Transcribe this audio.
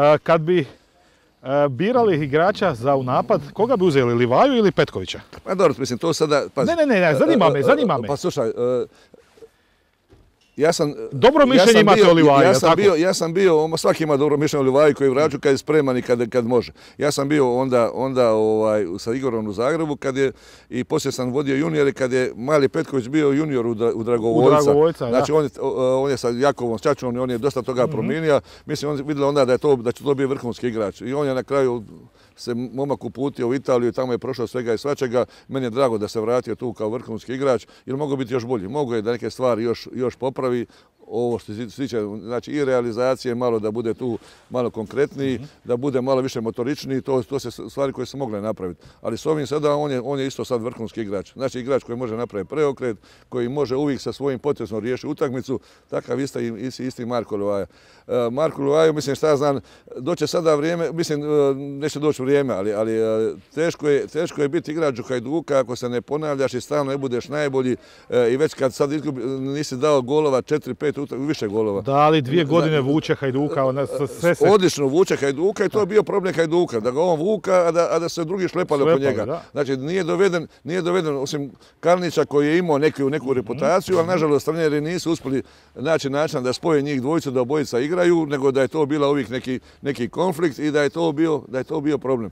E, kad bi e, birali igrača za u napad, koga bi uzeli, Livaju ili Petkovića? Pa dobro, mislim, to sada... Ne, ne, ne, zanima me, zanima me. Pa slušaj, ja sam... Dobro mišljenje ja imate o Livaju, ja sam bio, ja sam bio, svaki ima dobro mišljenje o Livaju koji vraću kad je spreman i kad, kad može. Ja sam bio onda, onda ovaj, sa Igorom u Zagrebu kad je, i poslije sam vodio juniore kad je Mali Petković bio junior u, u Dragovoljca. U znači on je, on je sa Jakovom Čačom, on je dosta toga mm promijenio. Mislim, on je vidio onda da, je to, da će to biti vrhunski igrač. I on je na kraju se momak uputio u Italiju, tamo je prošao svega i svačega. Meni je drago da se vratio tu kao vrhunski igrač, jer mogu biti još bolji. Mogu je da neke stvari još, još popravi, we ovo što se tiče, znači i realizacije malo da bude tu malo konkretniji, mhm. da bude malo više motoričniji, to, to se stvari koje se mogle napraviti. Ali s ovim sada on je, on je isto sad vrhunski igrač. Znači igrač koji može napraviti preokret, koji može uvijek sa svojim potezom riješiti utakmicu, takav isti, isti, isti Marko Lovaja. E, Marko Lovaju, mislim šta znam, doće sada vrijeme, mislim e, neće doći vrijeme, ali, ali e, teško, je, teško je biti igrač u Hajduka ako se ne ponavljaš i stalno ne budeš najbolji i već kad sad izgubi, nisi dao golova 4-5 više golova. Da, ali dvije godine vuče Hajduka, ona sve se... Odlično vuče Hajduka i to je bio problem Hajduka, da ga on vuka, a da, a da se drugi šlepali oko njega. Znači, nije doveden, nije doveden, osim Karnića koji je imao neku, neku reputaciju, ali nažalost treneri nisu uspjeli naći način da spoje njih dvojicu da obojica igraju, nego da je to bila uvijek neki, neki konflikt i da je to bio, da je to bio problem.